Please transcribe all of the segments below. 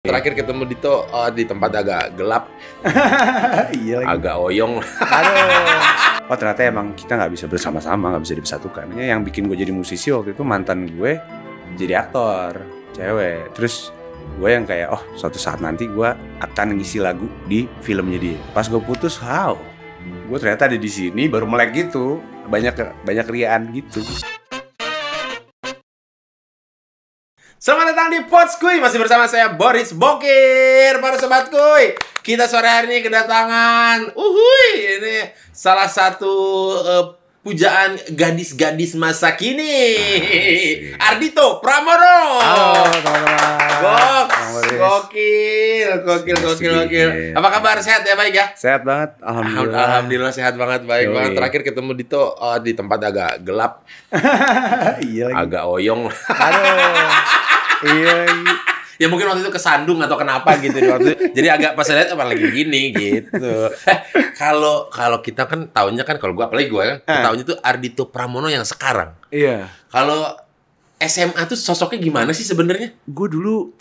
Terakhir ketemu Dito uh, di tempat agak gelap, iya lagi. agak oyong. Aduh. Oh ternyata emang kita nggak bisa bersama-sama, nggak bisa dipersatukan. Ya, yang bikin gue jadi musisi waktu itu mantan gue jadi aktor, cewek. Terus gue yang kayak, oh suatu saat nanti gue akan ngisi lagu di filmnya dia. Pas gue putus, how? Gue ternyata ada di sini baru melek gitu, banyak banyak riaan gitu. Selamat datang di Pots Kuy, masih bersama saya Boris Bokir, para sobat Kuy. Kita sore hari ini kedatangan, uhui, ini salah satu eh, pujaan gadis-gadis masa kini, Ardito Pramono. Halo teman-teman. Gokil, gokil, gokil, gokil. Apa kabar? Sehat ya, baik ya? Sehat banget, alhamdulillah. Alhamdulillah sehat banget, baik Yoi. banget. Terakhir ketemu Dito eh, di tempat agak gelap, iya lagi. agak oyong. Aduh. Iya lagi. ya mungkin waktu itu kesandung atau kenapa gitu di waktu itu. jadi agak pas lihat apa lagi gini gitu Eh, kalau kalau kita kan tahunnya kan kalau gua apalagi gua kan Eh. tahunnya tuh Ardito Pramono yang sekarang Iya. kalau SMA tuh sosoknya gimana sih sebenarnya gue dulu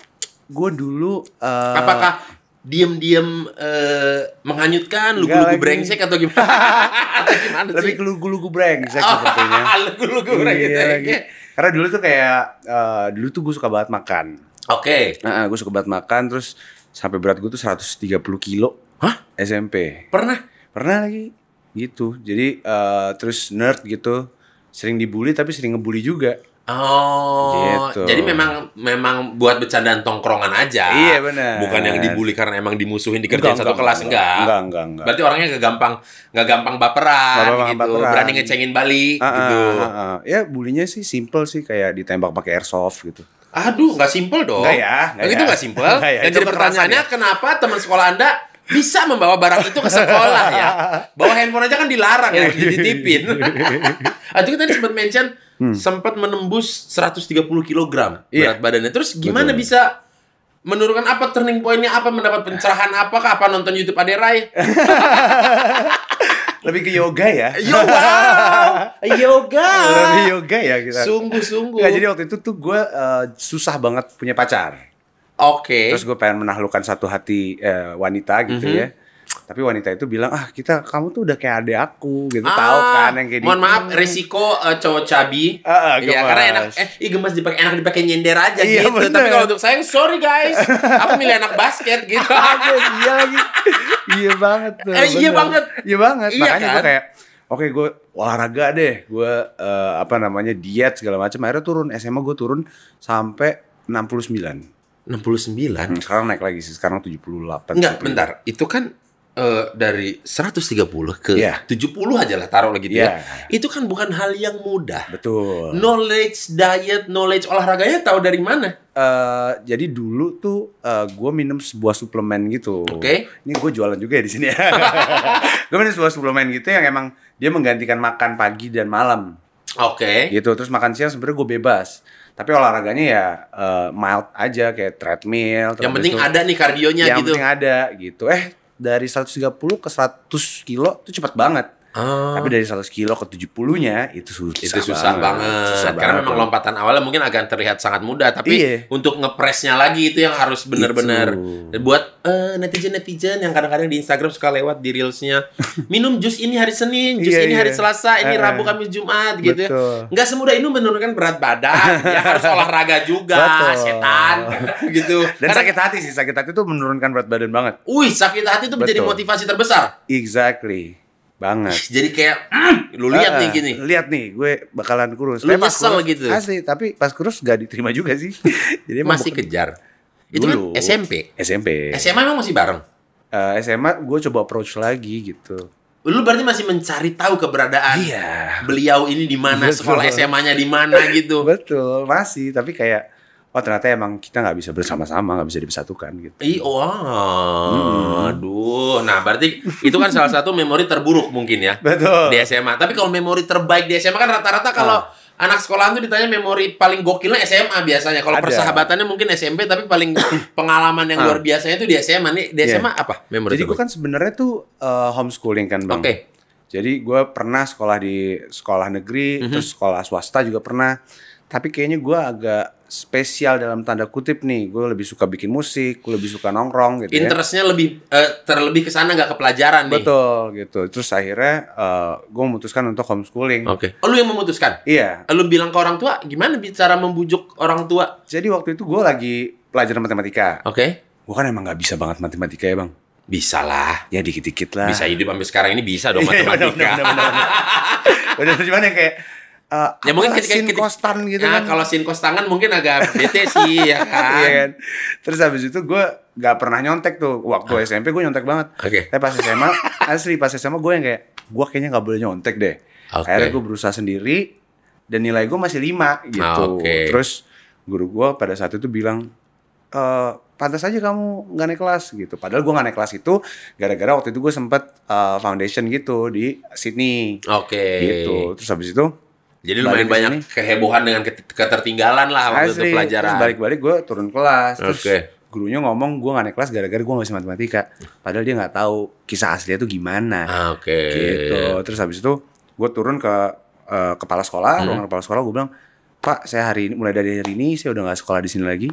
gue dulu eh, apakah diam-diam eh, menghanyutkan lugu-lugu brengsek atau gimana atau gimana lebih sih ke lugu-lugu brengsek Oh, sepertinya lugu-lugu brengsek Iya. Karena dulu tuh kayak eh, dulu tuh gue suka banget makan. Oke. Nah, gue suka banget makan terus sampai berat gue tuh 130 kilo. Hah? SMP pernah? Pernah lagi. Gitu. Jadi eh, terus nerd gitu. Sering dibully tapi sering ngebully juga Oh, Gitu. jadi memang memang buat bercandaan tongkrongan aja. Iya, benar. Bukan yang dibully karena emang dimusuhin dikerjain satu kelas enggak. enggak enggak enggak Berarti orangnya gak gampang nggak gampang baperan Nggak gampang gitu. baperan. Berani ngecengin balik Ah, ah, gitu. ah, ah. ya bulinya sih simple sih kayak ditembak pakai airsoft gitu Aduh, nggak simpel dong. Nggak ya, nggak Nah, itu ya. nggak simpel. Nggak ya, Dan itu jadi pertanyaannya ya. kenapa teman sekolah Anda bisa membawa barang itu ke sekolah ya? Bawa handphone aja kan dilarang ya, dititipin. Itu kan tadi sempat mention sempat menembus 130 kg Hmm. Iya. berat badannya. Terus gimana Betul. bisa menurunkan apa turning pointnya apa mendapat pencerahan apakah apa nonton YouTube Ade Rai? lebih ke yoga ya Yo wow, yoga. lebih yoga ya kita Sungguh-sungguh. Nggak, jadi waktu itu tuh gue eh, susah banget punya pacar Oke. terus gue pengen menaklukkan satu hati eh, wanita gitu Mhm. ya tapi wanita itu bilang ah kita kamu tuh udah kayak adik aku gitu Ah, tahu kan yang kayak Mohon gitu. maaf, resiko eh, cowok cabi. Ah, ah, Iya, gemas. karena enak eh ih gemes dipakai enak dipakai nyender aja Iya, gitu. bener. Tapi kalau untuk saya sorry guys, aku milih anak basket gitu. Iya lagi iya banget tuh Eh, iya banget. iya banget Iya makanya gue kan? kayak oke gue olahraga deh gue eh, apa namanya diet segala macam akhirnya turun SMA gue turun sampai 69 69. Hmm, sekarang naik lagi sih sekarang 78 Enggak, bentar. Itu kan eh, dari 130 ke Iya. 70 aja lah taruh lagi gitu Iya. ya. Itu kan bukan hal yang mudah. betul Knowledge diet, knowledge olahraganya tahu dari mana? Eh, jadi dulu tuh gue minum sebuah suplemen gitu. Oke. Ini gue jualan juga ya di sini ya. gue minum sebuah suplemen gitu yang emang dia menggantikan makan pagi dan malam Oke. gitu. Terus makan siang sebenarnya gue bebas. Tapi olahraganya ya eh, mild aja kayak treadmill. Yang penting itu- ada nih kardionya yang gitu. penting ada gitu. Eh dari 130 ke 100 kilo itu cepat banget. Ah. Tapi dari 100 kilo ke 70-nya itu susah itu susah banget, Susah karena banget. memang lompatan awalnya mungkin agak terlihat sangat mudah tapi Iya. untuk ngepresnya lagi itu yang harus benar-benar buat netizen netizen yang kadang-kadang di Instagram suka lewat di reelsnya minum jus ini hari Senin jus Iya, ini hari iya. Selasa ini Eh, Rabu Kamis Jumat gitu ya Betul. nggak semudah itu menurunkan berat badan ya harus olahraga juga Betul. setan gitu Dan Karena- sakit hati sih, sakit hati itu menurunkan berat badan banget. Wih, sakit hati itu menjadi Betul. motivasi terbesar. Exactly. Banget. Jadi kayak, "Mm, lu lihat Ah, nih gini. Lihat nih, gue bakalan kurus. Lu Tapi nyesel kurus, gitu. Asli, tapi pas kurus gak diterima juga sih. Jadi Masih bukan- kejar. Itu Dulu. kan SMP. SMP. SMA emang masih bareng? Eh, SMA gue coba approach lagi gitu. Lu berarti masih mencari tahu keberadaan Iya. beliau ini di mana, sekolah SMA-nya di mana gitu. Betul, masih. Tapi kayak, oh ternyata emang kita nggak bisa bersama-sama, nggak bisa dipersatukan gitu. Ih, wah, aduh. Nah, berarti itu kan salah satu memori terburuk mungkin ya Betul. di SMA. Tapi kalau memori terbaik di SMA kan rata-rata kalau anak sekolahan tuh ditanya memori paling gokilnya SMA biasanya. Kalau persahabatannya mungkin SMP, tapi paling pengalaman yang Ah. luar biasanya itu di SMA. Nih, di Iya. SMA apa memori Jadi gue kan sebenarnya tuh eh, homeschooling kan bang. Oke. Jadi gue pernah sekolah di sekolah negeri, Mhm. terus sekolah swasta juga pernah. Tapi kayaknya gue agak spesial dalam tanda kutip nih. Gue lebih suka bikin musik, gue lebih suka nongkrong gitu ya. Interestnya lebih eh, terlebih ke sana nggak ke pelajaran nih. Betul gitu. Terus akhirnya gue memutuskan untuk homeschooling. Oke. Oh, lu yang memutuskan? Iya. Lu bilang ke orang tua, gimana cara membujuk orang tua? Jadi waktu itu gue lagi pelajaran matematika. Oke. Gue kan emang nggak bisa banget matematika ya bang. Bisa lah. Ya dikit-dikit lah. Bisa hidup sampai sekarang ini bisa dong Iya, matematika. bener, bener, bener. Udah cuman yang kayak eh, Ya mungkin ketika- sin ketika- kostan gitu Nah, kan. kalau sin kos tangan mungkin agak bete sih ya kan. Iya kan. Terus habis itu gue gak pernah nyontek tuh. Waktu SMP gue nyontek banget. Oke. Tapi pas SMA, asli pas SMA gue yang kayak, gue kayaknya gak boleh nyontek deh. Oke. Akhirnya gue berusaha sendiri, dan nilai gue masih 5 gitu. Ah, oke. Terus guru gue pada saat itu bilang, eh pantas aja kamu nggak naik kelas gitu. Padahal gue nggak naik kelas itu gara-gara waktu itu gue sempet eh, foundation gitu di Sydney Oke. gitu. Terus habis itu Jadi lumayan Balik banyak kehebohan dengan ket- ketertinggalan lah waktu itu Asli, pelajaran. Terus balik-balik gue turun kelas. Terus Oke. gurunya ngomong gue gak naik kelas gara-gara gue masih matematika. Padahal dia nggak tahu kisah aslinya tuh gimana. Ah, Oke. Gitu. Terus habis itu gue turun ke eh, kepala sekolah, Hmm. ruangan kepala sekolah. Gue bilang, Pak, saya hari ini mulai dari hari ini saya udah nggak sekolah di sini lagi.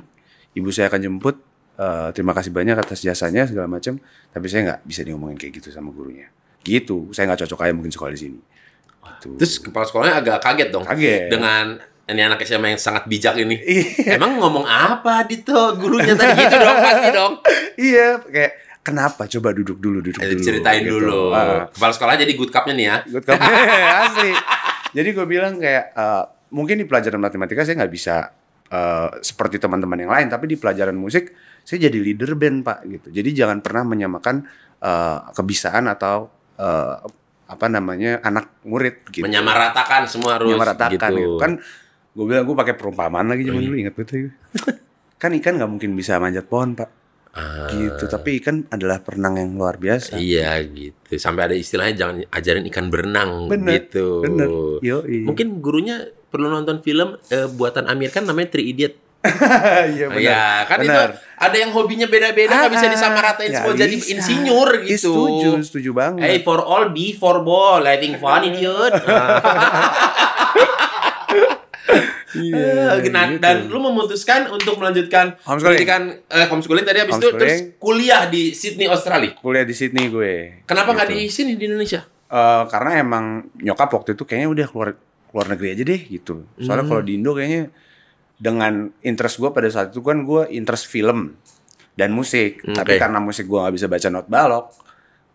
Ibu saya akan jemput. Eh, terima kasih banyak atas jasanya segala macam. Tapi saya nggak bisa diomongin kayak gitu sama gurunya. Gitu. Saya nggak cocok aja mungkin sekolah di sini. Gitu. Terus kepala sekolahnya agak kaget dong. Kaget. Dengan ini anak SMA yang sangat bijak ini. Iya. Emang ngomong apa Dito? Gurunya tadi gitu dong pasti dong. iya, kayak kenapa? Coba duduk dulu, duduk Eh, dulu. Ceritain gitu. dulu. Ah. Kepala sekolah jadi good cup-nya nih ya. Good cop. asli. Jadi gue bilang kayak eh, mungkin di pelajaran matematika saya nggak bisa eh, seperti teman-teman yang lain, tapi di pelajaran musik saya jadi leader band pak gitu. Jadi jangan pernah menyamakan eh, kebisaan atau eh, apa namanya anak murid gitu. Menyamaratakan semua harus Menyamaratakan gitu. gitu. Kan gue bilang gue pakai perumpamaan lagi zaman Hmm. dulu ingat betul. kan ikan nggak mungkin bisa manjat pohon pak Ah, gitu. Tapi ikan adalah perenang yang luar biasa. Iya gitu. Sampai ada istilahnya jangan ajarin ikan berenang Bener, gitu. Bener. Yoi. Mungkin gurunya perlu nonton film eh, buatan Amir kan namanya Three Idiot. Iya benar. Iya, kan Benar. itu ada yang hobinya beda-beda nggak bisa Ah, disamaratain semua jadi bisa. insinyur Ih, gitu. Setuju, setuju banget. Hey for all, B for ball, having fun idiot. Iya, Eh, nah, gitu. dan lu memutuskan untuk melanjutkan Homeschooling. pendidikan eh, homeschooling tadi habis itu terus kuliah di Sydney Australia. kuliah di Sydney gue. Kenapa nggak Gitu. di sini di Indonesia? Eh, karena emang nyokap waktu itu kayaknya udah keluar keluar negeri aja deh gitu. Soalnya Hmm. kalau di Indo kayaknya dengan interest gue pada saat itu kan gue interest film dan musik. Hmm, Tapi karena musik gue nggak bisa baca not balok,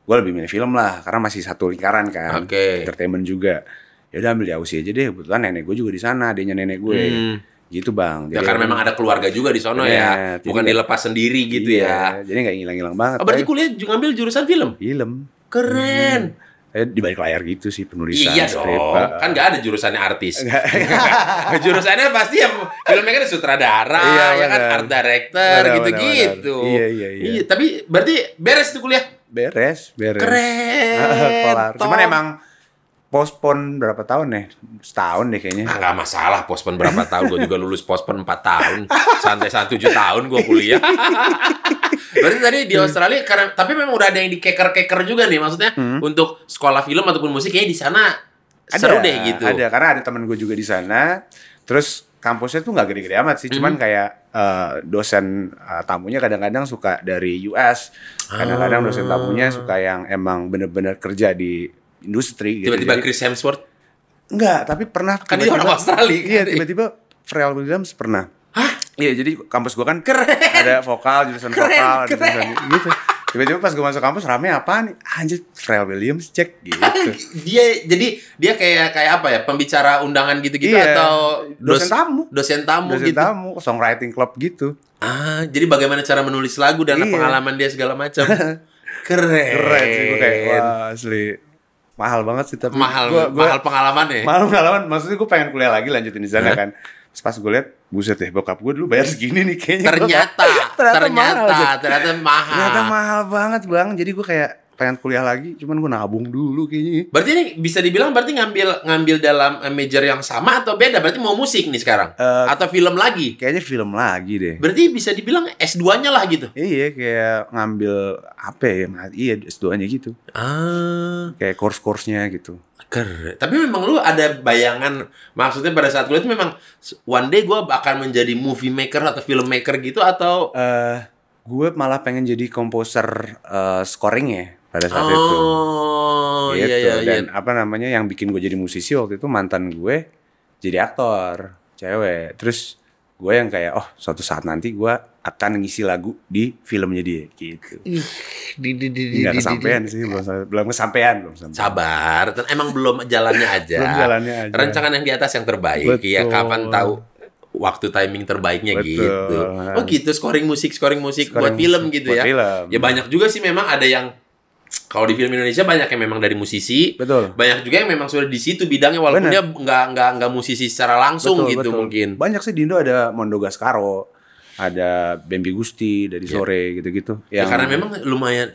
gue lebih milih film lah karena masih satu lingkaran kan. Oke. Entertainment juga. Ya udah ambil di Aussie aja deh. Kebetulan nenek gue juga di sana, adanya nenek gue. Hmm. Gitu bang. Ya karena memang ada keluarga juga di sono ya, jadi bukan nggak- dilepas sendiri gitu ya. Iya, Jadi nggak hilang-hilang banget. Oh, berarti kuliah juga ngambil jurusan film? film. Keren. Eh, di balik layar gitu sih penulisan. iya dong. Kan nggak ada jurusannya artis. Jurusannya pasti yang filmnya kan sutradara, Iya, ya kan art director gitu-gitu. benar. Iya, iya, iya. Tapi berarti beres tuh kuliah. beres, beres. Keren. Cuman emang postpone berapa tahun nih? Setahun deh kayaknya. Ah, nggak masalah pospon berapa tahun gue juga lulus pospon 4 tahun santai satu tujuh tahun gue kuliah berarti tadi di Australia karena tapi memang udah ada yang di keker-keker juga nih maksudnya Hmm. untuk sekolah film ataupun musik kayaknya di sana seru deh gitu Ada, karena ada temen gue juga di sana. Terus kampusnya tuh nggak gede-gede amat sih. Cuman Hmm. kayak eh, dosen eh, tamunya kadang-kadang suka dari US. Kadang-kadang dosen tamunya Ah. suka yang emang bener-bener kerja di industri gitu. tiba-tiba Jadi- Chris Hemsworth Enggak, tapi pernah Kan dia orang Australia, kan? Iya, tiba-tiba Pharrell Williams pernah. Iya, jadi kampus gua kan Keren. ada vokal, jurusan Keren, vokal, ada keren. jurusan gitu. Tiba-tiba pas gua masuk kampus rame apaan nih? Anjir, Pharrell Williams cek gitu. dia jadi dia kayak kayak apa ya pembicara undangan gitu-gitu Iya, atau dosen tamu. dosen tamu Dosen gitu tamu, songwriting club gitu. ah jadi bagaimana cara menulis lagu dan Iya. pengalaman dia segala macam keren Keren sih gua kayak wah asli. Mahal banget sih tapi mahal gua, gua, mahal pengalaman ya mahal pengalaman. Maksudnya gua pengen kuliah lagi lanjutin di sana kan. Pas gue liat, buset deh bokap gue dulu bayar segini nih kayaknya. ternyata Ternyata ternyata mahal, ternyata mahal Ternyata mahal banget bang. Jadi gue kayak pengen kuliah lagi, cuman gue nabung dulu kayaknya. Berarti ini bisa dibilang berarti ngambil ngambil dalam eh, major yang sama atau beda? Berarti mau musik nih sekarang Eh, atau film lagi? kayaknya film lagi deh. Berarti bisa dibilang S2-nya lah gitu. Iya, kayak ngambil apa ya? Iya, S2-nya gitu. Ah, Kayak course-course-nya gitu. keren. Tapi memang lu ada bayangan maksudnya pada saat kuliah itu memang one day gua akan menjadi movie maker atau filmmaker gitu atau eh gue malah pengen jadi komposer eh, scoring ya pada saat itu. Oh, gitu. iya iya iya. Dan apa namanya yang bikin gue jadi musisi waktu itu mantan gue jadi aktor cewek. Terus gue yang kayak oh suatu saat nanti gue akan ngisi lagu di filmnya dia gitu. Di, di, di, di, Nggak kesampaian sih belum belum kesampaian belum sampai. Sabar, emang belum jalannya aja. Belum jalannya aja. Rancangan yang di atas yang terbaik. Betul. Iya, kapan tahu waktu timing terbaiknya Betul. gitu. Oh gitu, scoring musik, scoring musik buat Scoring film musik gitu buat ya. film. Ya banyak juga sih memang ada yang kalau di film Indonesia banyak yang memang dari musisi, Betul. banyak juga yang memang sudah di situ bidangnya walaupun Bener. dia nggak nggak nggak musisi secara langsung Betul, gitu betul. mungkin. Banyak sih di Indo ada Mondo Gascaro, ada Bambi Gusti dari Iya. sore gitu-gitu. Ya, Yang karena memang lumayan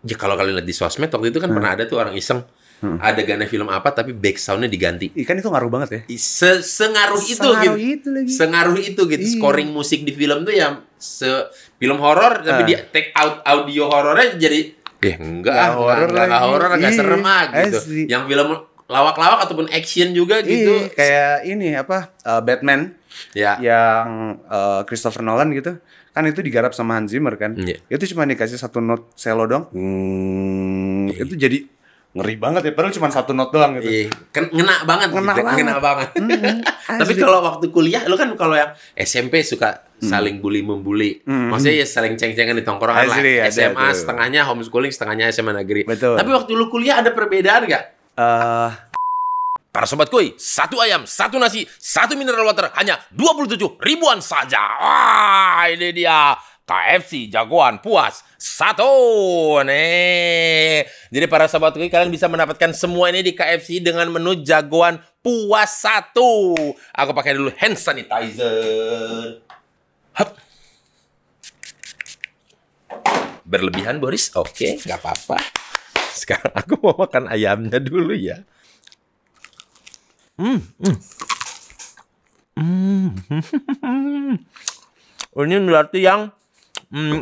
ya kalau kalian lihat di sosmed waktu itu kan pernah ada tuh orang iseng Hmm. adegannya film apa tapi back soundnya diganti. ikan itu ngaruh banget ya. Se sengaruh itu Sengaruh gitu. itu lagi. Sengaruh itu gitu. Iya. Scoring musik di film tuh ya se film horor tapi Ah. dia take out audio horornya jadi eh enggak Nggak ah, horor enggak, enggak, agak Iya, serem ah gitu. asli. Yang film lawak-lawak ataupun action juga gitu. Iya, kayak ini apa uh, Batman Ya. yang uh, Christopher Nolan gitu kan itu digarap sama Hans Zimmer kan Iya. itu cuma dikasih satu note cello dong hmm, itu jadi ngeri banget ya padahal cuma satu note doang gitu Iya, kan ngena banget Ngena gitu, banget. ngena banget. Tapi kalau waktu kuliah, lu kan kalau yang SMP suka saling bully membuli. Hmm. Maksudnya ya saling ceng-cengan di tongkrongan lah. Ada SMA tuh. setengahnya homeschooling, setengahnya SMA negeri. Betul. Tapi waktu lu kuliah ada perbedaan nggak? Eh, Para sobat kuy, satu ayam, satu nasi, satu mineral water hanya 27 ribuan saja. Wah, ini dia KFC jagoan puas satu nih. Jadi para sobat kuy kalian bisa mendapatkan semua ini di KFC dengan menu jagoan puas satu. Aku pakai dulu hand sanitizer. Hup. Berlebihan Boris? Oke, nggak apa-apa. Sekarang aku mau makan ayamnya dulu ya. Hmm. Hmm. Hmm. Ini berarti yang hmm,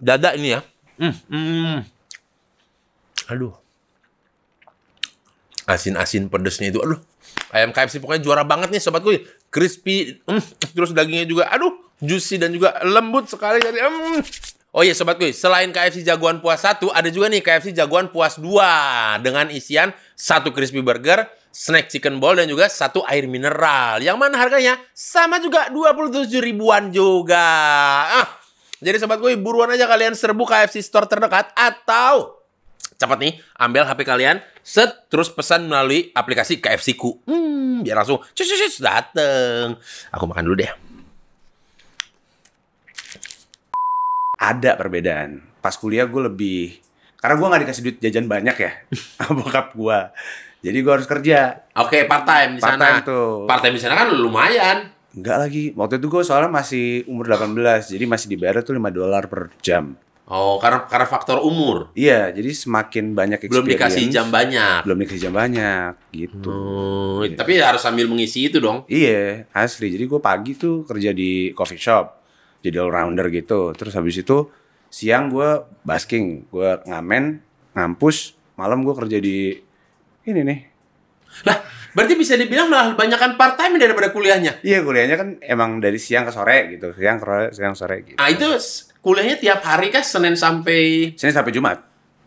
dada ini ya. Hmm. Hmm. Aduh. Asin-asin pedesnya itu. Aduh. Ayam KFC pokoknya juara banget nih sobatku. Crispy. Hmm. Terus dagingnya juga. Aduh. Juicy dan juga lembut sekali. Jadi, hmm. Oh iya sobat kuy, selain KFC jagoan puas satu, ada juga nih KFC jagoan puas dua dengan isian satu crispy burger, snack chicken ball dan juga satu air mineral. Yang mana harganya sama juga 27 ribuan juga. Ah, jadi sobat kuy, buruan aja kalian serbu KFC store terdekat atau cepat nih, ambil HP kalian, set, terus pesan melalui aplikasi KFC ku. Hmm, biar langsung cus cus cus dateng. Aku makan dulu deh. ada perbedaan pas kuliah gue lebih karena gue nggak dikasih duit jajan banyak ya bokap gue jadi gue harus kerja Oke, part time di Part sana. time tuh. Part time di sana kan lumayan. Enggak lagi. Waktu itu gue soalnya masih umur 18, jadi masih dibayar tuh 5 dolar per jam. Oh, karena karena faktor umur. Iya, jadi semakin banyak Belum dikasih jam banyak. Belum dikasih jam banyak, gitu. Hmm, tapi harus sambil mengisi itu dong. Iya, asli. Jadi gue pagi tuh kerja di coffee shop, jadi all rounder gitu. Terus habis itu siang gue basking, gue ngamen, ngampus. Malam gue kerja di ini nih. Lah, berarti bisa dibilang malah banyakan part time daripada kuliahnya. Iya, kuliahnya kan emang dari siang ke sore gitu, siang ke sore, siang sore gitu. Nah, itu kuliahnya tiap hari kah Senin sampai Senin sampai Jumat.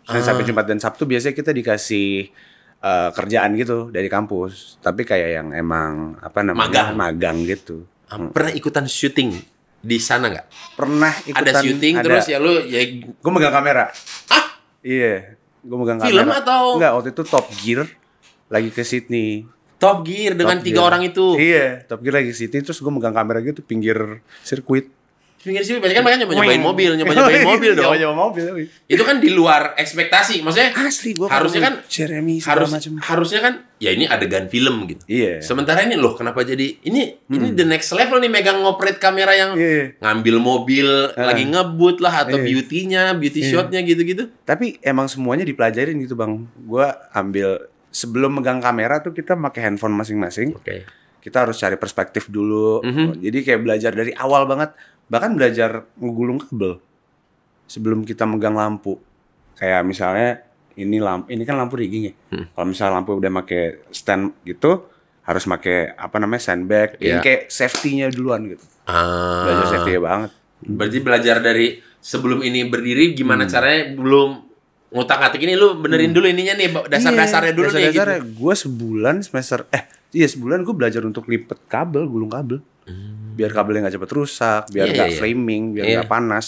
Senin Ah. sampai Jumat dan Sabtu biasanya kita dikasih eh, kerjaan gitu dari kampus. Tapi kayak yang emang apa namanya Magang. magang gitu. Ah, pernah ikutan syuting di sana nggak? Pernah ikutan Ada syuting ada. terus ya lu ya Gue megang kamera. ah Iya, gue megang Film kamera. atau- Enggak, waktu itu Top Gear lagi ke Sydney. Top Gear dengan Top tiga Gear. orang itu. Iya, Top Gear lagi ke Sydney terus gue megang kamera gitu pinggir sirkuit. pinggir sini banyak kan mereka nyoba nyobain mobil, nyoba nyobain mobil dong. Nyoba mobil. wih. Itu kan di luar ekspektasi. Maksudnya Asli gua harusnya kan Jeremy harus macam. harusnya kan ya ini adegan film gitu. Iya. Sementara ini loh kenapa jadi ini ini the next level nih megang ngoperate kamera yang Iya. ngambil mobil lagi ngebut lah atau Iya. beauty-nya, beauty shotnya gitu-gitu. Tapi emang semuanya dipelajarin gitu bang. Gua ambil sebelum megang kamera tuh kita pakai handphone masing-masing. Oke. Kita harus cari perspektif dulu. Mhm. Jadi kayak belajar dari awal banget. Bahkan belajar ngegulung kabel sebelum kita megang lampu. Kayak misalnya ini lampu, ini kan lampu rigging ya. Hmm. Kalau misalnya lampu udah pakai stand gitu, harus pakai apa namanya sandbag. Iya. Ini kayak safety-nya duluan gitu. Ah. Belajar safety banget. Berarti belajar dari sebelum ini berdiri Hmm. gimana caranya belum ngutak-ngatik ini lu benerin dulu ininya nih dasar-dasarnya dulu nih gitu. dasar Gue sebulan semester eh iya sebulan gue belajar untuk lipet kabel, gulung kabel. Biar kabelnya nggak cepet rusak, biar Hmm. Iya, nggak iya, iya. flaming, biar Iya. nggak panas.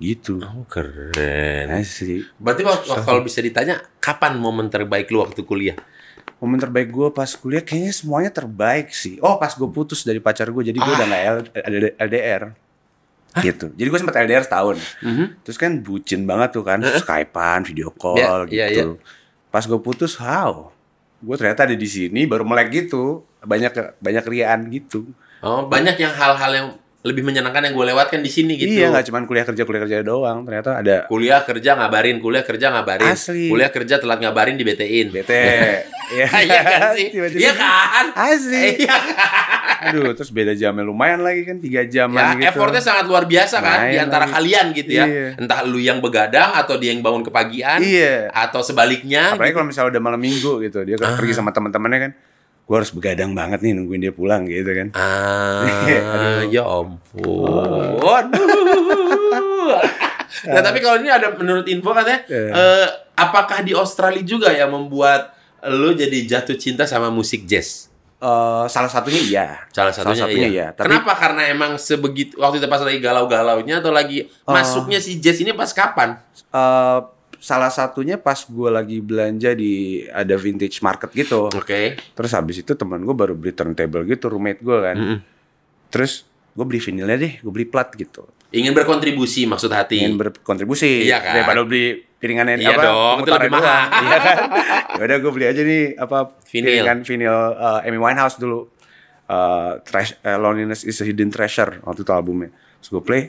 Gitu. Oh, keren. Asli. Berarti waktu, kalau bisa ditanya kapan momen terbaik lu waktu kuliah? Momen terbaik gue pas kuliah kayaknya semuanya terbaik sih. Oh pas gue putus dari pacar gue, jadi gue udah nggak L- LDR. Gitu. Jadi gue sempat LDR setahun. Mhm. Terus kan bucin banget tuh kan, Skypean, video call Iya, iya, gitu. Pas gue putus, wow, gue ternyata ada di sini baru melek gitu, banyak banyak riaan gitu. Oh, banyak yang hal-hal yang lebih menyenangkan yang gue lewatkan di sini gitu. Iya, nggak cuma kuliah kerja kuliah kerja doang, ternyata ada Kuliah kerja ngabarin, kuliah kerja ngabarin. Asli. Kuliah kerja telat ngabarin di BT-in. bete. Iya Iya kan sih? Iya kan? Asli. Iya kan? Aduh, terus beda jamnya lumayan lagi kan, tiga Ya, jaman gitu. effortnya sangat luar biasa kan di Main antara lagi. kalian gitu ya. Iya. Entah lu yang begadang atau dia yang bangun kepagian Iya. atau sebaliknya. Apalagi kalau misalnya udah malam minggu gitu, dia Ah. pergi sama teman-temannya kan, gue harus begadang banget nih nungguin dia pulang gitu kan. Ah, ya ampun. nah, tapi kalau ini ada menurut info katanya, Iya. eh, apakah di Australia juga yang membuat lo jadi jatuh cinta sama musik jazz? Eh, salah satunya iya. Salah satunya, iya. Tapi Kenapa? Karena emang sebegitu waktu itu pas lagi galau-galaunya atau lagi Oh. masuknya si jazz ini pas kapan? eh, salah satunya pas gue lagi belanja di ada vintage market gitu. Oke. Terus habis itu teman gue baru beli turntable gitu, roommate gue kan. Mm-mm. Terus gue beli vinilnya deh, gue beli plat gitu. Ingin berkontribusi maksud hati. Ingin berkontribusi Iya kan? daripada beli piringannya Iya apa dong, itu lebih mahal. Iya kan? ya udah gue beli aja nih apa Vinil. piringan vinil eh, Amy Winehouse dulu. Eh, trash, eh, Loneliness is a Hidden Treasure waktu itu albumnya. Terus gue play.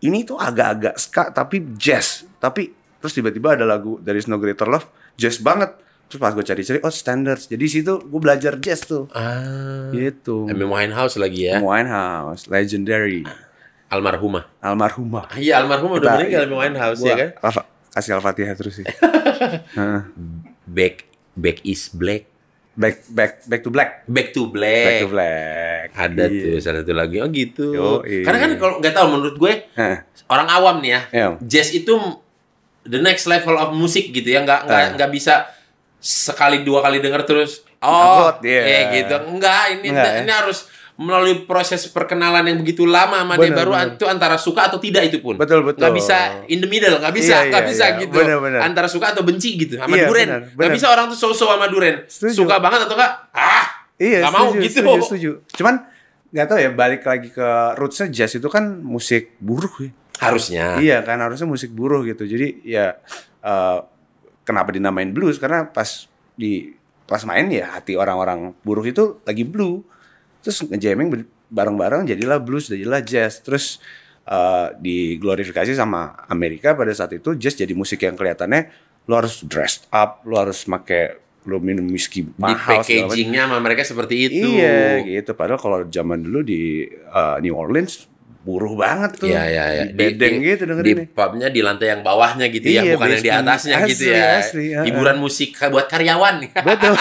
Ini tuh agak-agak ska tapi jazz. Tapi terus tiba-tiba ada lagu dari No Greater Love jazz banget. Terus pas gue cari-cari oh standards. Jadi situ gue belajar jazz tuh. Ah. Gitu. Amy Winehouse lagi ya. Amy Winehouse, legendary, Almarhumah. almarhumah. Ah, Iya, almarhumah udah meninggal Amy Winehouse Gua ya kan? alfa- kasih al-fatihah terus sih. Heeh. Back Back is Black. back back back to black. Back to Back Black. to black. Ada Iya. tuh salah satu lagi. Oh gitu. Yoi. Karena kan kalau nggak tahu menurut gue Heeh. orang awam nih ya, Iya. jazz itu the next level of musik gitu ya, nggak nggak Ah. nggak bisa sekali dua kali denger terus oh Upload, iya. eh gitu enggak ini Enggak, ya? ini harus melalui proses perkenalan yang begitu lama sama dia baru benar. itu antara suka atau tidak itu pun Betul, betul. nggak bisa in the middle nggak bisa Iya, nggak iya, bisa iya. gitu Benar, benar. antara suka atau benci gitu sama Iya, duren nggak bisa orang tuh so-so sama duren Setuju. suka banget atau enggak ah Iya, nggak mau setuju, gitu setuju, setuju. Cuman nggak tahu ya balik lagi ke rootsnya jazz itu kan musik buruh ya. Harusnya Iya kan harusnya musik buruh gitu. Jadi ya eh, kenapa dinamain blues karena pas di pas main ya hati orang-orang buruh itu lagi blue. Terus ngejamming bareng-bareng jadilah blues, jadilah jazz. Terus eh, diglorifikasi sama Amerika pada saat itu jazz jadi musik yang kelihatannya lo harus dressed up, lo harus make lo minum whisky di mahal macam. packagingnya sama mereka seperti itu Iya gitu. Padahal kalau zaman dulu di uh, New Orleans buruh banget tuh. Iya, iya, iya. Di bedeng gitu di dengerinnya. pubnya di lantai yang bawahnya gitu ya, Iya, bukan yang di atasnya gitu Asli, ya. asli, ya. Hiburan musik buat karyawan. Betul.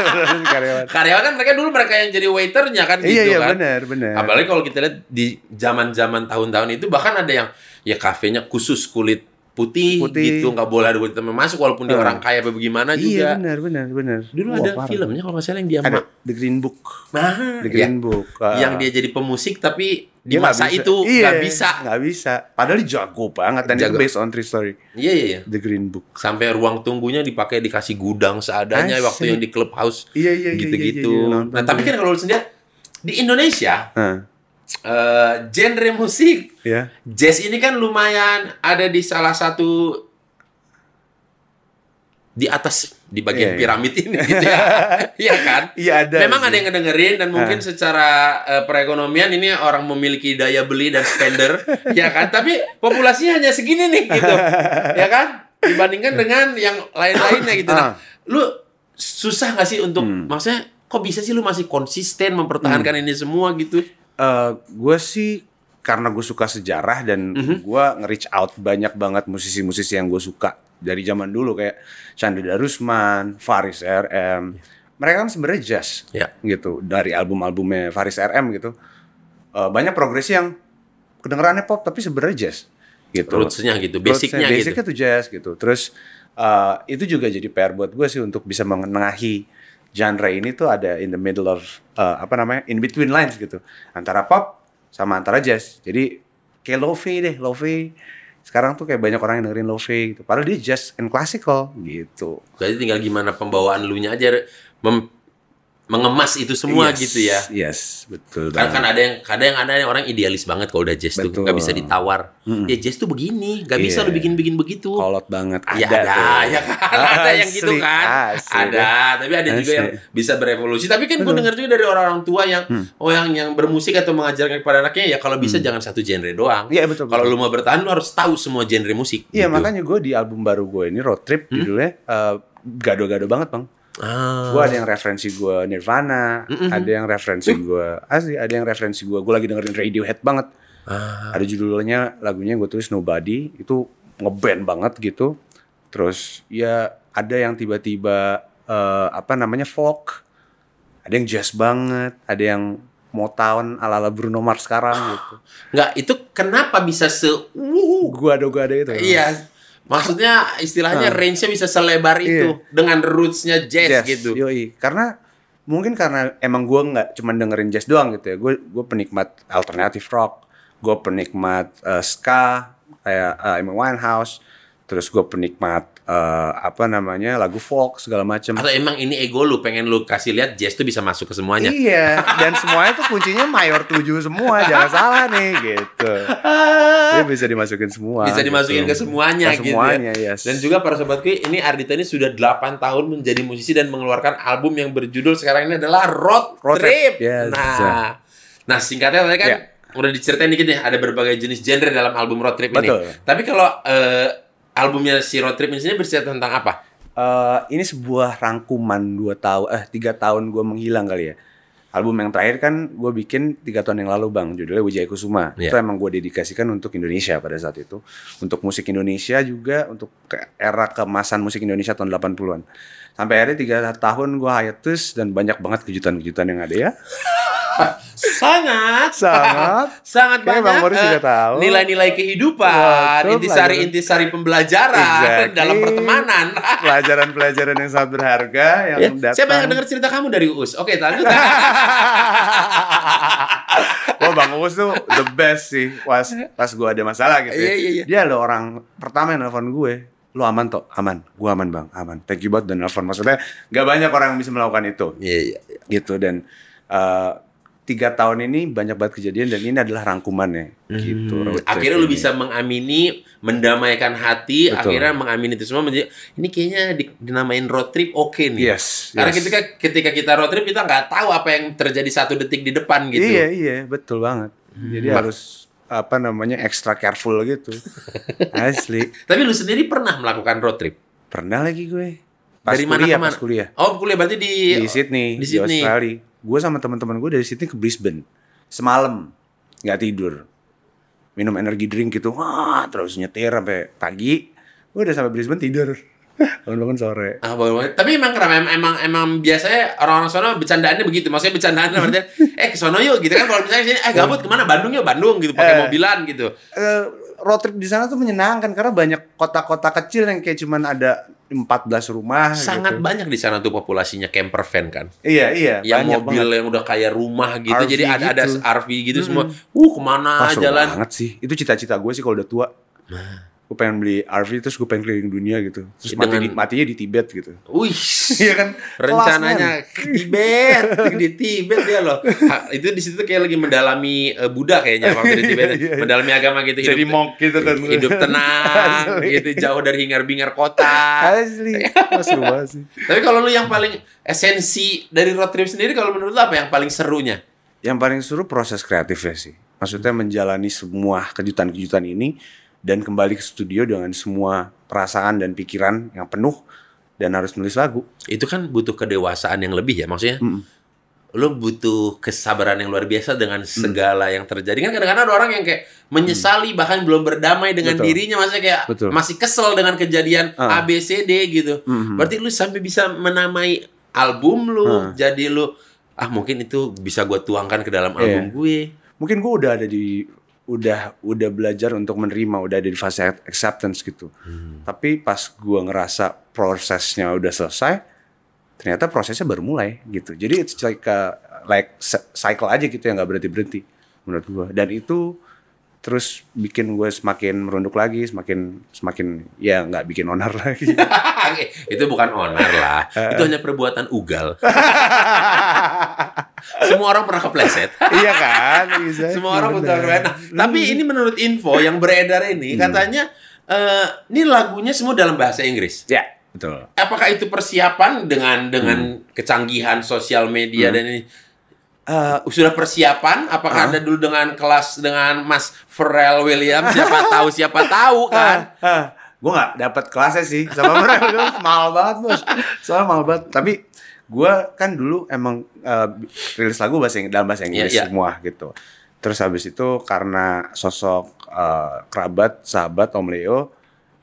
Karyawan. karyawan kan mereka dulu mereka yang jadi waiternya kan gitu iya iya kan. benar benar. Apalagi kalau kita lihat di zaman-zaman tahun-tahun itu bahkan ada yang ya kafenya khusus kulit putih, Putih. gitu nggak boleh ada kulit hitam masuk walaupun dia Hmm. orang kaya apa bagaimana Iya juga. benar benar benar. Dulu Wah, ada parah. filmnya kalau nggak salah yang dia Ada The Green Book. nah, The ya, Green Book. Ah. yang dia jadi pemusik tapi di Dia masa bisa. itu Iya, nggak bisa. nggak bisa. Padahal dia jago banget dan Jago. itu based on true story. Iya iya iya. The Green Book. Sampai ruang tunggunya dipakai dikasih gudang seadanya Asik. waktu yang di clubhouse Iya iya iya. gitu-gitu. iya, iya, iya, nah, tapi kan kalau lu sendiri di Indonesia Hah. Eh, genre musik Ya. jazz ini kan lumayan ada di salah satu di atas di bagian Iya, iya. piramid ini gitu ya. Iya kan? Iya ada. Memang sih. ada yang ngedengerin dan mungkin Ah. secara eh, perekonomian ini orang memiliki daya beli dan spender, ya kan? Tapi populasinya hanya segini nih gitu. ya kan? Dibandingkan dengan yang lain-lainnya gitu. Nah, Ah. lu susah gak sih untuk Hmm. maksudnya kok bisa sih lu masih konsisten mempertahankan ini semua gitu? Eh, gue sih karena gue suka sejarah dan Mhm. gue nge-reach out banyak banget musisi-musisi yang gue suka dari zaman dulu kayak Chandra Darusman, Faris RM. Mereka kan sebenarnya jazz Ya. gitu dari album-albumnya Faris RM gitu. Eh, banyak progresi yang kedengarannya pop tapi sebenarnya jazz gitu. Roots-nya gitu, basicnya gitu. basicnya tuh jazz gitu. Terus eh, itu juga jadi PR buat gue sih untuk bisa mengenangi genre ini tuh ada in the middle of eh, apa namanya in between lines gitu antara pop sama antara jazz. Jadi kayak lofi deh, lofi. Sekarang tuh kayak banyak orang yang dengerin lofi gitu. Padahal dia jazz and classical gitu. Berarti tinggal gimana pembawaan lu nya aja mem- mengemas itu semua Yes, gitu ya. Yes, betul Kan, kan ada yang kadang ada yang orang idealis banget kalau udah jazz tuh nggak bisa ditawar. Mm-mm. Ya jazz tuh begini, nggak bisa Iya. lu bikin-bikin begitu. Kolot banget. Ya Ada ada, tuh. ya kan ada yang gitu kan. asli ada, tapi ada juga Asli. yang bisa berevolusi. Tapi kan gue dengar juga dari orang-orang tua yang Hmm. oh yang yang bermusik atau mengajarkan kepada anaknya ya kalau bisa jangan satu genre doang. Iya betul. Kalau lu mau bertahan lu harus tahu semua genre musik. Iya gitu. makanya gue di album baru gue ini road trip Hmm? judulnya eh, gado-gado banget bang. Ah. Gue ada yang referensi gue Nirvana, Mm-mm. ada yang referensi gue asli, ada yang referensi gue. Gue lagi dengerin Radiohead banget. Ah. Ada judulnya lagunya gue tulis Nobody itu ngeband banget gitu. Terus ya ada yang tiba-tiba eh, apa namanya folk, ada yang jazz banget, ada yang Motown ala-ala Bruno Mars sekarang gitu. Nggak, itu kenapa bisa se? Gue ada gue ada itu. Iya. Maksudnya istilahnya Ah. range-nya bisa selebar itu dengan roots-nya jazz, gitu. Yoi. Karena mungkin karena emang gue nggak cuma dengerin jazz doang gitu ya. Gue gue penikmat alternative rock, gue penikmat eh, ska kayak uh, Amy Winehouse, terus gue penikmat eh, apa namanya lagu folk segala macem. Atau emang ini ego lu pengen lu kasih lihat jazz tuh bisa masuk ke semuanya. Iya, dan semuanya tuh kuncinya mayor 7 semua, jangan salah nih gitu. Jadi bisa dimasukin semua. bisa dimasukin gitu. ke semuanya Ke gitu semuanya, ya. yes. Dan juga para sobatku, ini Ardita ini sudah 8 tahun menjadi musisi dan mengeluarkan album yang berjudul sekarang ini adalah Road, Road Trip. Trip, yes. Nah, nah singkatnya tadi kan Ya. udah diceritain dikit nih ada berbagai jenis genre dalam album Road Trip Betul. ini. Tapi kalau eh, albumnya si Road Trip ini bercerita tentang apa? Eh, ini sebuah rangkuman dua tahun eh tiga tahun gue menghilang kali ya. Album yang terakhir kan gue bikin tiga tahun yang lalu bang. Judulnya Wijaya Kusuma. Iya. itu emang gue dedikasikan untuk Indonesia pada saat itu. Untuk musik Indonesia juga untuk ke era kemasan musik Indonesia tahun 80-an sampai akhirnya tiga tahun gue hiatus dan banyak banget kejutan-kejutan yang ada ya Sangat sangat sangat banyak Bang Boris eh, juga tahu. nilai-nilai kehidupan, Betul, intisari-intisari pembelajaran Exactly. dalam pertemanan. pelajaran-pelajaran yang sangat berharga yang Ya, datang saya banyak dengar cerita kamu dari Uus. Oke, lanjut. Wah Bang Uus tuh the best sih pas pas gue ada masalah gitu. ya. Iya, iya, iya. Dia lo orang pertama yang nelfon gue. Lu aman toh? Aman. Gue aman bang, aman. Thank you banget dan nelfon. Maksudnya gak banyak orang yang bisa melakukan itu Iya, iya. gitu dan eh, tiga tahun ini banyak banget kejadian dan ini adalah rangkumannya gitu. Hmm, road trip akhirnya lu ini. bisa mengamini, mendamaikan hati, Betul. akhirnya mengamini itu semua menjadi ini kayaknya di- dinamain road trip oke nih. Yes. Karena yes. ketika ketika kita road trip kita nggak tahu apa yang terjadi satu detik di depan gitu. Iya iya betul banget. Jadi Hmm. harus apa namanya extra careful gitu. Asli. Tapi lu sendiri pernah melakukan road trip? Pernah lagi gue. Pas Dari mana kuliah, ke mana? Pas kuliah. Oh, kuliah berarti di di Sydney, di di, Sydney. Australia. Gue sama teman-teman gue dari Sydney ke Brisbane semalam nggak tidur, minum energi drink gitu, wah terus nyetir sampai pagi. Gue udah sampai Brisbane tidur, bangun-bangun sore. Ah, boleh. Tapi emang kenapa emang, emang emang biasanya orang-orang sono bercandaannya begitu. Maksudnya bercandaan berarti eh ke sono yuk gitu kan kalau misalnya sini eh gabut ke mana Bandung yuk Bandung gitu pakai Eh. mobilan gitu. Eh, road trip di sana tuh menyenangkan karena banyak kota-kota kecil yang kayak cuman ada 14 rumah. Sangat gitu. banyak di sana tuh populasinya camper van kan. Iya iya. Yang banyak mobil banget. yang udah kayak rumah gitu. RV Jadi ada ada gitu. RV gitu Mm-mm. semua. Uh ke mana seru jalan. banget sih. Itu cita-cita gue sih kalau udah tua. Gue pengen beli RV terus gue pengen keliling dunia gitu terus mati di, matinya di Tibet gitu Wih, Iya kan? rencananya ke Tibet, di Tibet dia loh. Ha, itu di situ kayak lagi mendalami eh, Buddha kayaknya waktu di Tibet, Iya, iya. mendalami agama gitu. jadi monk gitu kan hidup tenang, gitu jauh dari hingar-bingar kota. asli seru banget sih Tapi kalau lu yang paling esensi dari road trip sendiri, kalau menurut lu apa yang paling serunya? yang paling seru proses kreatifnya sih maksudnya menjalani semua kejutan-kejutan ini dan kembali ke studio dengan semua perasaan dan pikiran yang penuh dan harus nulis lagu Itu kan butuh kedewasaan yang lebih ya, maksudnya. Mm. Lu butuh kesabaran yang luar biasa dengan segala yang terjadi. Kan kadang-kadang ada orang yang kayak menyesali bahkan belum berdamai dengan Betul. dirinya, maksudnya kayak Betul. masih kesel dengan kejadian A Ah. B C D gitu. Mhm. Berarti lu sampai bisa menamai album lu, Ah. jadi lu ah mungkin itu bisa gua tuangkan ke dalam album gue. mungkin gue udah ada di udah udah belajar untuk menerima udah ada di fase acceptance gitu. Tapi pas gue ngerasa prosesnya udah selesai ternyata prosesnya baru mulai gitu. Jadi it's like a, like cycle aja gitu yang nggak berhenti berhenti menurut gue dan itu terus bikin gue semakin merunduk lagi semakin semakin ya nggak bikin onar lagi. Itu bukan onar lah, itu hanya perbuatan ugal. Semua orang pernah kepleset. iya kan bisa Semua orang putar balik. Nah, tapi ini menurut info yang beredar ini katanya eh, ini lagunya semua dalam bahasa Inggris. ya betul. Apakah itu persiapan dengan dengan kecanggihan sosial media dan ini Eh, sudah persiapan? Apakah ada dulu dengan kelas dengan Mas Pharrell Williams? Siapa tahu, siapa tahu kan? gue nggak dapat kelasnya sih sama mereka mahal banget bos soalnya mahal banget tapi gue kan dulu emang eh, rilis lagu bahasa Ing- dalam bahasa Inggris Iya, iya. semua gitu terus habis itu karena sosok eh, kerabat sahabat Om Leo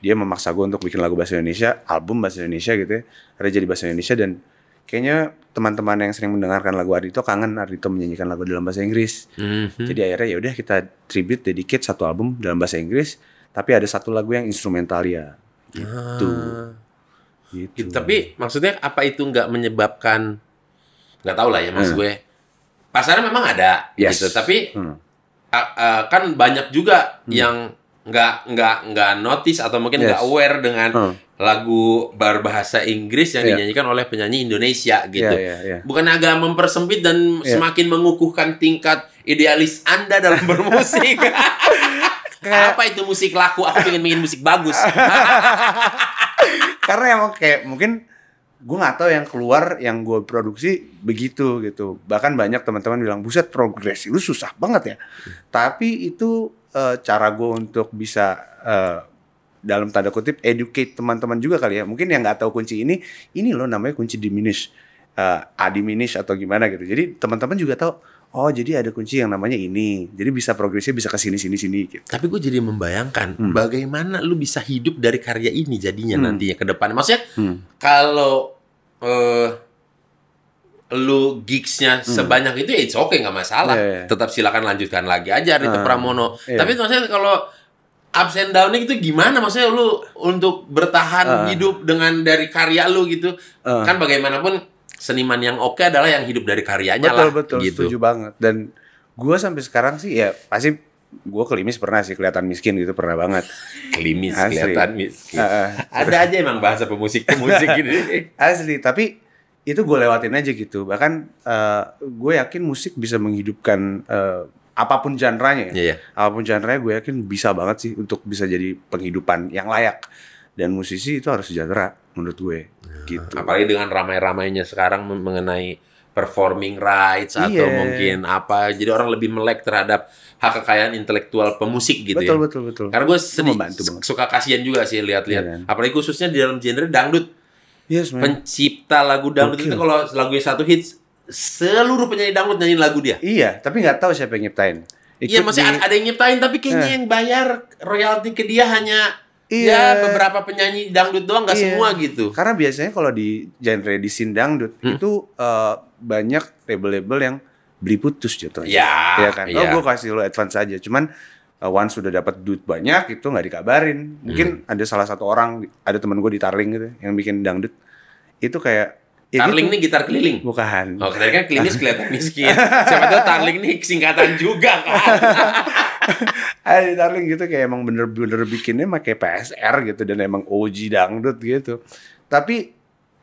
dia memaksa gue untuk bikin lagu bahasa Indonesia album bahasa Indonesia gitu ya ada jadi bahasa Indonesia dan kayaknya teman-teman yang sering mendengarkan lagu Ardito kangen Ardito menyanyikan lagu dalam bahasa Inggris Mhm. jadi akhirnya ya udah kita tribute dedicate satu album dalam bahasa Inggris, tapi ada satu lagu yang instrumentalia. Gitu. Ah. Gitu. Gitu. Tapi maksudnya apa itu nggak menyebabkan nggak tahu lah ya mas Hmm. gue pasarnya memang ada Yes. gitu tapi Hmm. a- a- kan banyak juga yang nggak nggak nggak notice atau mungkin nggak Yes. aware dengan Hmm. lagu berbahasa Inggris yang Iya. dinyanyikan oleh penyanyi Indonesia gitu. Iya, iya, iya. Bukan agak mempersempit dan Iya. semakin mengukuhkan tingkat idealis Anda dalam bermusik. Apa itu musik laku? Aku pengen bikin musik bagus. Karena emang kayak mungkin gue nggak tahu yang keluar yang gue produksi begitu gitu. Bahkan banyak teman-teman bilang buset progresi lu susah banget ya. Tapi itu eh, cara gue untuk bisa eh, dalam tanda kutip educate teman-teman juga kali ya. Mungkin yang nggak tahu kunci ini, ini loh namanya kunci diminish, eh, a diminish atau gimana gitu. Jadi teman-teman juga tahu. Oh jadi ada kunci yang namanya ini. Jadi bisa progresnya bisa ke sini sini sini gitu. Tapi gue jadi membayangkan Hmm. bagaimana lu bisa hidup dari karya ini jadinya Hmm. nantinya ke depan. Maksudnya Hmm. kalau eh lu gigsnya sebanyak itu ya it's okay nggak masalah. Hmm. Iya, iya. Tetap silakan lanjutkan lagi aja Rito Ah, Pramono. iya. Tapi maksudnya kalau ups and down itu gimana? Maksudnya lu untuk bertahan Ah. hidup dengan dari karya lu gitu. Ah. Kan bagaimanapun seniman yang oke adalah yang hidup dari karyanya betul lah betul gitu. setuju banget dan gue sampai sekarang sih ya pasti gue kelimis pernah sih kelihatan miskin gitu pernah banget Klimis Asli. kelihatan miskin. Heeh. Ada aja emang bahasa pemusik-pemusik gitu. asli tapi itu gue lewatin aja gitu bahkan gue yakin musik bisa menghidupkan eh, apa pun genre-nya ya Iya, iya. apa pun genre-nya gue yakin bisa banget sih untuk bisa jadi penghidupan yang layak dan musisi itu harus sejahtera menurut gue gitu Apalagi dengan ramai-ramainya sekarang men- mengenai performing rights atau Iya. mungkin apa. Jadi orang lebih melek terhadap hak kekayaan intelektual pemusik gitu betul ya. betul betul Karena gue sedih, suka kasihan juga sih lihat-lihat. Kan? Apalagi khususnya di dalam genre dangdut. Yes man Pencipta lagu dangdut Gokil. itu kalau lagunya satu hits, seluruh penyanyi dangdut nyanyiin lagu dia. iya tapi nggak tahu siapa yang nyiptain Iya, di- ada, yang nyiptain tapi kayaknya Eh. yang bayar royalti ke dia hanya Iya. ya beberapa penyanyi dangdut doang, nggak Iya. semua gitu. Karena biasanya kalau di genre di scene dangdut Hmm. itu eh, banyak label-label yang beli putus jatuhnya. Ya, Iya kan? Oh, iya. gue kasih lo advance aja. Cuman eh, once sudah dapat duit banyak itu nggak dikabarin. Mungkin Hmm. ada salah satu orang, ada teman gue di Tarling gitu yang bikin dangdut. Itu kayak ya Tarling gitu. nih gitar keliling. bukan. Oh, tadi kan klinis kelihatan miskin. Siapa tahu Tarling nih singkatan juga kan. Adi Darling gitu kayak emang bener-bener bikinnya pakai PSR gitu dan emang OG dangdut gitu. Tapi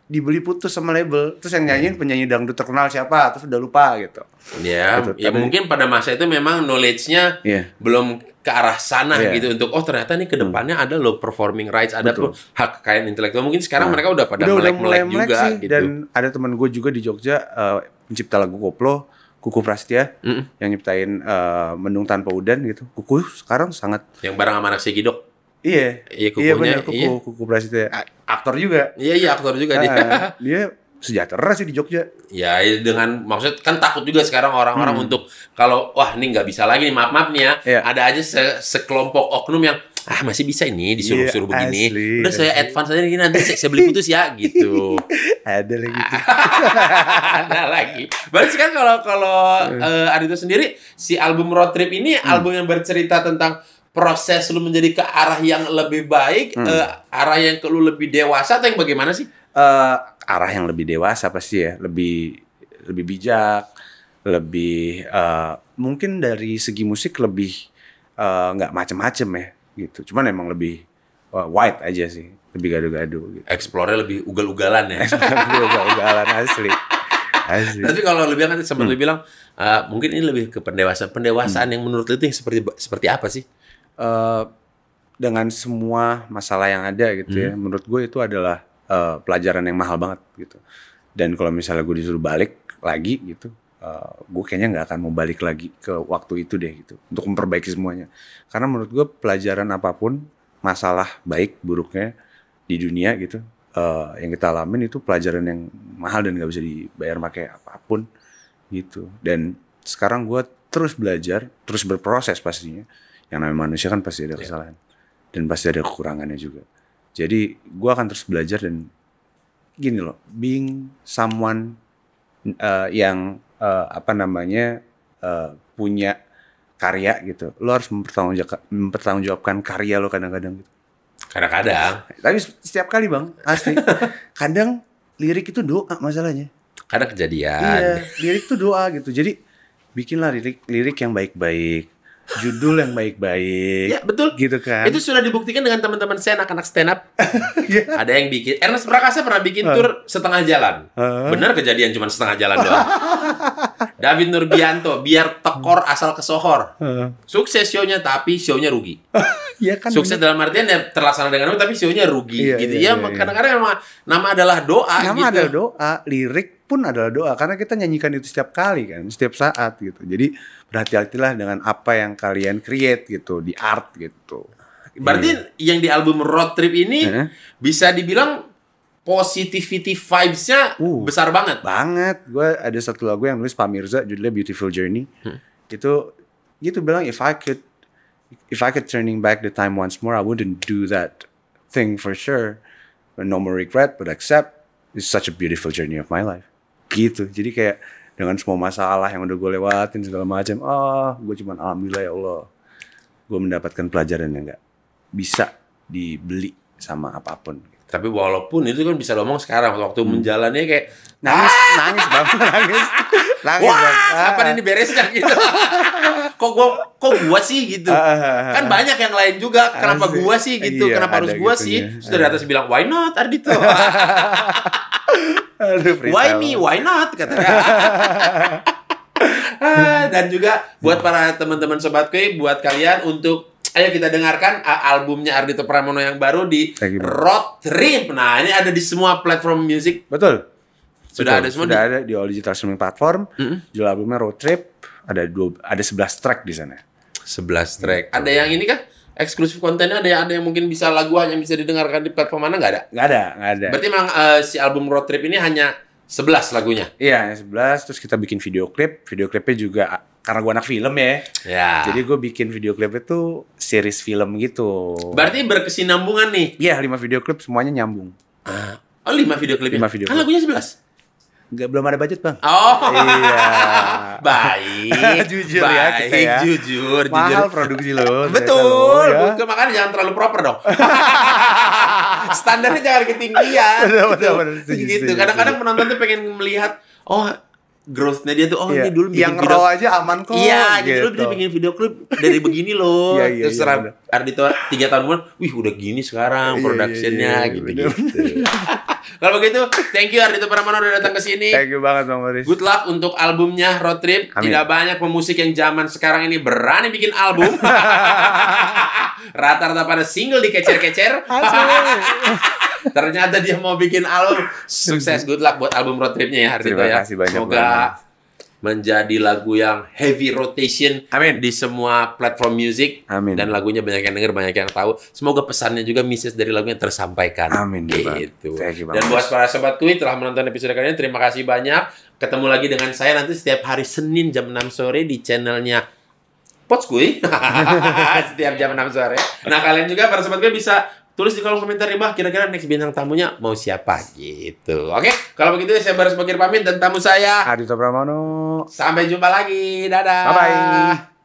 dibeli putus sama label. Terus yang nyanyiin penyanyi dangdut terkenal siapa? Terus udah lupa gitu. Ya, Gitu, ya tapi- mungkin pada masa itu memang knowledge-nya Iya. belum ke arah sana Iya. gitu untuk oh ternyata nih ke depannya ada loh performing rights, ada Betul. tuh hak kekayaan intelektual. Mungkin sekarang Nah, mereka udah pada melek-melek melek juga sih gitu. dan ada teman gue juga di Jogja eh, pencipta lagu koplo Kuku Prasetya Mm-mm. yang nyiptain eh, Mendung Tanpa Udan gitu. Kuku sekarang sangat Yang bareng sama anak Segidok. Iya Iya, iya kukunya, benar Kuku iya. Kuku Prasetya A- aktor juga. Iya iya aktor juga dia. Ah, dia sejahtera sih di Jogja. Ya dengan maksud kan takut juga sekarang orang-orang untuk kalau wah ini nggak bisa lagi nih maaf maaf nih ya Hmm. Iya. ada aja se- sekelompok oknum yang ah masih bisa ini disuruh-suruh Iya, begini asli, udah saya asli. advance aja nih nanti saya, saya beli putus ya gitu Ada lagi. tuh. ada lagi berarti kan kalau kalau Iya. eh, Ardito sendiri si album road trip ini Hmm. album yang bercerita tentang proses lu menjadi ke arah yang lebih baik Hmm. eh, arah yang ke lu lebih dewasa atau yang bagaimana sih Eh, arah yang lebih dewasa pasti ya, lebih lebih bijak, lebih eh, mungkin dari segi musik lebih eh, nggak macem-macem ya gitu. Cuman emang lebih eh, wide aja sih, lebih gado-gado gitu. explore lebih ugal-ugalan ya Lebih ugal-ugalan asli. Asli. Tapi kalau lu bilang kan sempat Hmm. lu bilang eh, mungkin ini lebih ke pendewasaan. Pendewasaan yang menurut lu itu yang seperti seperti apa sih? Eh, dengan semua masalah yang ada gitu ya, menurut gue itu adalah eh, pelajaran yang mahal banget gitu. Dan kalau misalnya gue disuruh balik lagi gitu, eh, gue kayaknya nggak akan mau balik lagi ke waktu itu deh gitu, untuk memperbaiki semuanya. Karena menurut gue pelajaran apa pun, masalah baik buruknya di dunia gitu, eh, yang kita alamin itu pelajaran yang mahal dan nggak bisa dibayar pakai apa pun gitu. Dan sekarang gue terus belajar, terus berproses pastinya. Yang namanya manusia kan pasti ada kesalahan dan pasti ada kekurangannya juga. Jadi gue akan terus belajar dan gini loh, being someone uh, yang uh, apa namanya uh, punya karya gitu, lo harus mempertanggungjawabkan, mempertanggungjawabkan karya lo kadang-kadang gitu. Kadang-kadang, Tapi setiap kali bang, asli, kadang lirik itu doa masalahnya. kadang kejadian. Iya, lirik itu doa gitu. Jadi bikinlah lirik lirik yang baik-baik, judul yang baik-baik. Ya, betul. Gitu kan. Itu sudah dibuktikan dengan teman-teman saya anak-anak stand up. Iya. Ada yang bikin Ernest Prakasa pernah bikin Ah. tur setengah jalan. Heeh. Benar kejadian cuma setengah jalan doang. David Nurbianto biar tekor asal kesohor. Heeh. Sukses show-nya tapi show-nya rugi. Iya kan. Sukses dalam artian ya terlaksana dengan tapi show-nya rugi Iya, gitu. iya, ya iya, iya. kadang-kadang memang nama adalah doa Nama gitu. adalah doa, lirik pun adalah doa karena kita nyanyikan itu setiap kali kan, setiap saat gitu. Jadi berhati-hatilah dengan apa yang kalian create gitu di art gitu. Berarti yang di album Road Trip ini Heeh. bisa dibilang positivity vibes-nya Uh. besar banget. Banget, gue ada satu lagu yang nulis Pak Mirza judulnya Beautiful Journey. Hmm. Itu gitu bilang if I could if I could turning back the time once more I wouldn't do that thing for sure. No more regret but accept it's such a beautiful journey of my life. Gitu. Jadi kayak dengan semua masalah yang udah gue lewatin segala macam, oh gue cuman alhamdulillah ya Allah. Gue mendapatkan pelajaran yang gak bisa dibeli sama apa pun. Tapi walaupun itu kan bisa lo ngomong sekarang waktu Hmm. menjalannya kayak Nangis, nangis banget, nangis, nangis. wah Bang. kapan ini beresnya gitu. kok gua kok gua sih gitu. Ah, Kan banyak yang lain juga. Kenapa Asik. gua sih gitu? Iya, Kenapa harus gua gitunya. sih? Terus dari atas bilang why not Ardito? Aduh, why me? Why not? Katanya. Dan juga buat para teman-teman sobat kue, buat kalian untuk ayo kita dengarkan albumnya Ardito Pramono yang baru di. Road Trip. Nah, ini ada di semua platform musik. Betul. Sudah Betul. ada semua Sudah di- ada di all digital streaming platform. Mm-mm. Judul albumnya Road Trip. Ada dua, ada 11 track di sana. 11 track. Ada yang ini kah? Eksklusif kontennya ada yang ada yang mungkin bisa lagu hanya bisa didengarkan di platform mana nggak ada? Nggak ada, nggak ada. Berarti memang eh, si album Road Trip ini hanya 11 lagunya. Iya, yang 11 terus kita bikin video klip. Video klipnya juga karena gua anak film ya. Ya. Jadi gue bikin video klip itu series film gitu. Berarti berkesinambungan nih. Iya, 5 video klip semuanya nyambung. Ah, Oh, 5 video klipnya. Lima video kan klip. lagunya 11. Nggak belum ada budget, Bang. Oh. Iya. Baik. Jujur ya kita Baik, ya. jujur, Mahal jujur. produksi lo. Betul, ya. bukan makanya jangan terlalu proper dong. Standarnya jangan ketinggian. Betul, betul, gitu. betul. Gitu. Kadang-kadang penonton tuh pengen melihat, oh growth-nya dia tuh oh Iya. ini dulu bikin yang video raw aja aman kok. Iya, gitu. Lu bisa bikin video klip dari begini loh. Iya, iya, Terus iya, seram bener. Ardito tiga tahun kemudian, wih udah gini sekarang Iya, production-nya iya, iya, gitu-gitu. Kalau begitu, thank you Ardito Pramono udah datang ke sini. Thank you banget Bang Boris. Good luck untuk albumnya Road Trip. Amin. Tidak banyak pemusik yang zaman sekarang ini berani bikin album. Rata-rata pada single dikecer-kecer. Ternyata dia mau bikin album. Sukses, good luck buat album Road Tripnya ya Ardito Terima ya. kasih banyak Semoga banget. Menjadi lagu yang heavy rotation Amin. di semua platform music. Amin. dan lagunya banyak yang denger banyak yang tahu. Semoga pesannya juga message dari lagunya tersampaikan. Amin, gitu. You, dan buat para sobat kui telah menonton episode kali ini terima kasih banyak. Ketemu lagi dengan saya nanti setiap hari Senin jam 6 sore di channelnya Pots Kui setiap jam 6 sore. Nah kalian juga para sobat kui bisa tulis di kolom komentar ya bah kira-kira next bintang tamunya mau siapa gitu oke kalau begitu saya Baris Bokir pamit dan tamu saya Adito Pramono. sampai jumpa lagi dadah Bye-bye.